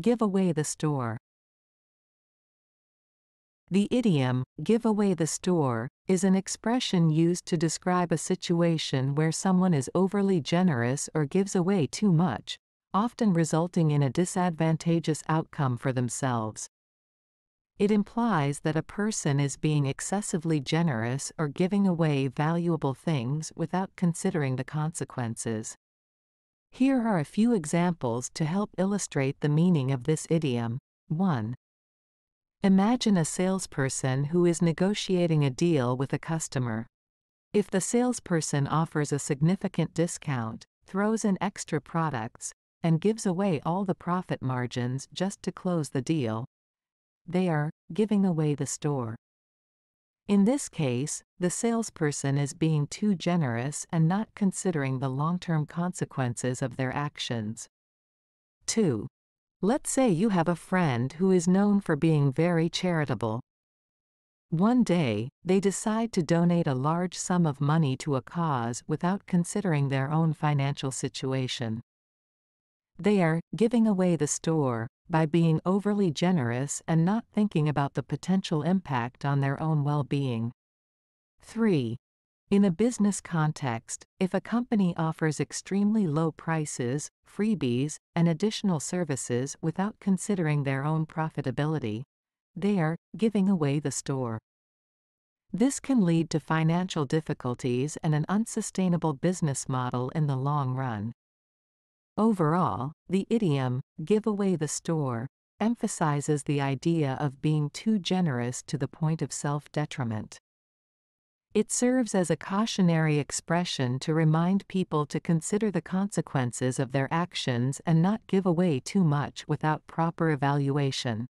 give away the store. The idiom, give away the store, is an expression used to describe a situation where someone is overly generous or gives away too much, often resulting in a disadvantageous outcome for themselves. It implies that a person is being excessively generous or giving away valuable things without considering the consequences. Here are a few examples to help illustrate the meaning of this idiom. 1. Imagine a salesperson who is negotiating a deal with a customer. If the salesperson offers a significant discount, throws in extra products, and gives away all the profit margins just to close the deal, they are giving away the store. In this case, the salesperson is being too generous and not considering the long-term consequences of their actions. 2. Let's say you have a friend who is known for being very charitable. One day, they decide to donate a large sum of money to a cause without considering their own financial situation. They are giving away the store by being overly generous and not thinking about the potential impact on their own well-being. 3. In a business context, if a company offers extremely low prices, freebies, and additional services without considering their own profitability, they are giving away the store. This can lead to financial difficulties and an unsustainable business model in the long run. Overall, the idiom, give away the store, emphasizes the idea of being too generous to the point of self-detriment. It serves as a cautionary expression to remind people to consider the consequences of their actions and not give away too much without proper evaluation.